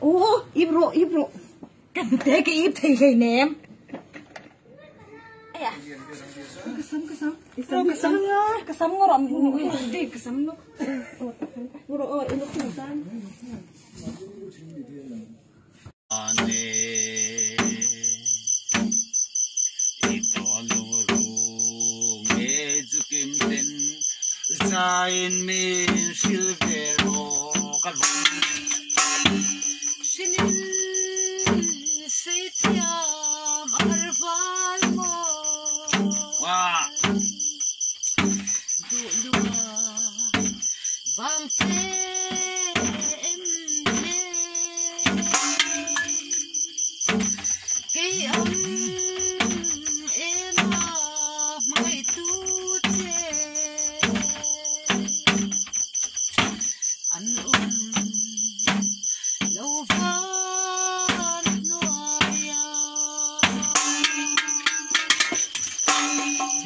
Ồ, íp rộ, íp rộ. Cảnh tế cái íp thì gầy ném Kesam, kesam Kesam, kesam Kesam ngorok Gede, kesam lo Ngorok, oh, ini kesam Ane Ito luru Ngejukim ten Zain min silvero Kalvon